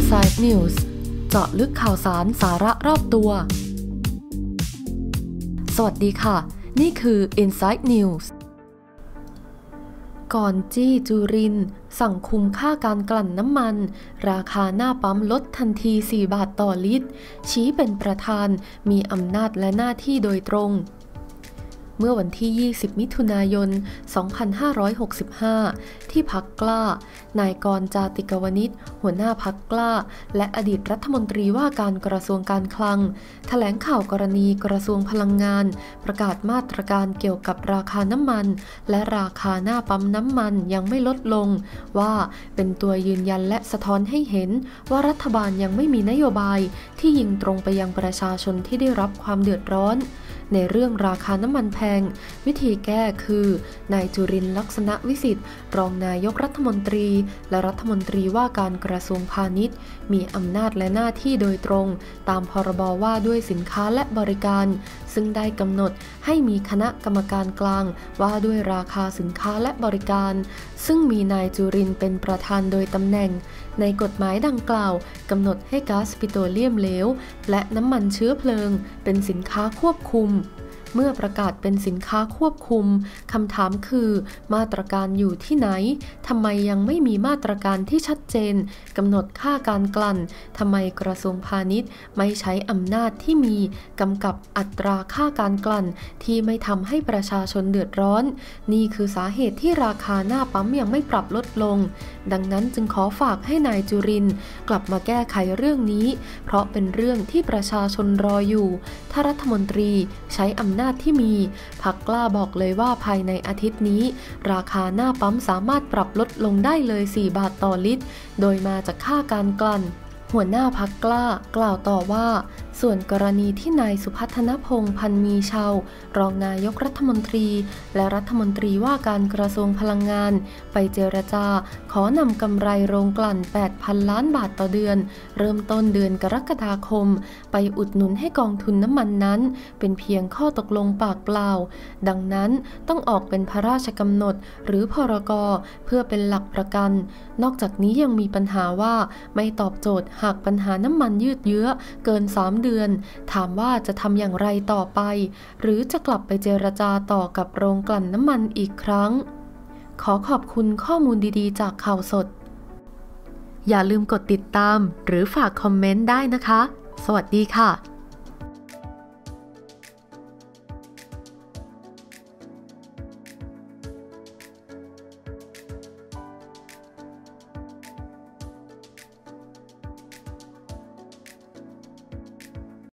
Inside News เจาะลึกข่าวสารสาระรอบตัว สวัสดีค่ะ นี่คือ Inside News ก่อนจี้จูริน สั่งคุมค่าการกลั่นน้ำมัน ราคาหน้าปั๊มลดทันที 4 บาทต่อลิตร ชี้เป็นประธานมีอำนาจและหน้าที่โดยตรง เมื่อวันที่ 20 มิถุนายน 2565 ที่พักกล้า นายกรจาติกวนิชหัวหน้าพักกล้า และอดีตรัฐมนตรีว่าการกระทรวงการคลังถแถลงข่าวกรณีกระทรวงพลังงาน ประกาศมาตรการเกี่ยวกับราคาน้ำมัน และราคาหน้าปั๊มน้ำมันยังไม่ลดลง ว่าเป็นตัวยืนยันและสะท้อนให้เห็นว่ารัฐบาลยังไม่มีนโยบายที่ยิงตรงไปยังประชาชนที่ได้รับความเดือดร้อน ในเรื่องราคาน้ำมันแพง วิธีแก้คือนายจุรินลักษณะวิสิทธิ์ รองนายกรัฐมนตรี และรัฐมนตรีว่าการกระทรวงพาณิชย์ มีอำนาจและหน้าที่โดยตรง ตามพรบว่าด้วยสินค้าและบริการ ซึ่งได้กำหนดให้มีคณะกรรมการกลาง ว่าด้วยราคาสินค้าและบริการ ซึ่งมีนายจุรินเป็นประธานโดยตำแหน่ง ในกฎหมายดังกล่าวกำหนดให้ก๊าซปิโตรเลียมเหลวและน้ำมันเชื้อเพลิง เป็นสินค้าควบคุม เมื่อประกาศเป็นสินค้าควบคุมคำถามคือ มาตรการอยู่ที่ไหนทำไมยังไม่มีมาตรการที่ชัดเจนกำหนดค่าการกลั่นทำไมกระทรวงพาณิชย์ไม่ใช้อำนาจที่มีกำกับอัตราค่าการกลั่น ที่ไม่ทำให้ประชาชนเดือดร้อน นี่คือสาเหตุที่ราคาหน้าปั๊มยังไม่ปรับลดลง ดังนั้นจึงขอฝากให้นายจุรินกลับมาแก้ไขเรื่องนี้ เพราะเป็นเรื่องที่ประชาชนรออยู่ ถ้ารัฐมนตรีใช้อำนาจที่มี พักกล้าบอกเลยว่าภายในอาทิตย์นี้ ราคาหน้าปั๊มสามารถปรับลดลงได้เลย 4 บาทต่อลิตร โดยมาจากค่าการกลั่นหัวหน้าพักกล้ากล่าวต่อว่า ส่วนกรณีที่นายสุพัฒนพงศ์พันมีชาวรองนายกรัฐมนตรี และรัฐมนตรีว่าการกระทรวงพลังงาน ไปเจรจา ขอนำกำไรโรงกลั่น 8,000 ล้านบาทต่อเดือน เริ่มต้นเดือนกรกฎาคม ไปอุดหนุนให้กองทุนน้ำมันนั้น เป็นเพียงข้อตกลงปากเปล่า ดังนั้นต้องออกเป็นพระราชกำหนด หรือพรกเพื่อเป็นหลักประกัน นอกจากนี้ยังมีปัญหาว่าไม่ตอบโจทย์หากปัญหาน้ำมันยืดเยื้อเกิน 3 เดือนดือน ถามว่าจะทำอย่างไรต่อไป หรือจะกลับไปเจรจาต่อกับโรงกลั่นน้ำมันอีกครั้ง ขอขอบคุณข้อมูลดีๆ จากข่าวสด อย่าลืมกดติดตาม หรือฝากคอมเมนต์ได้นะคะ สวัสดีค่ะ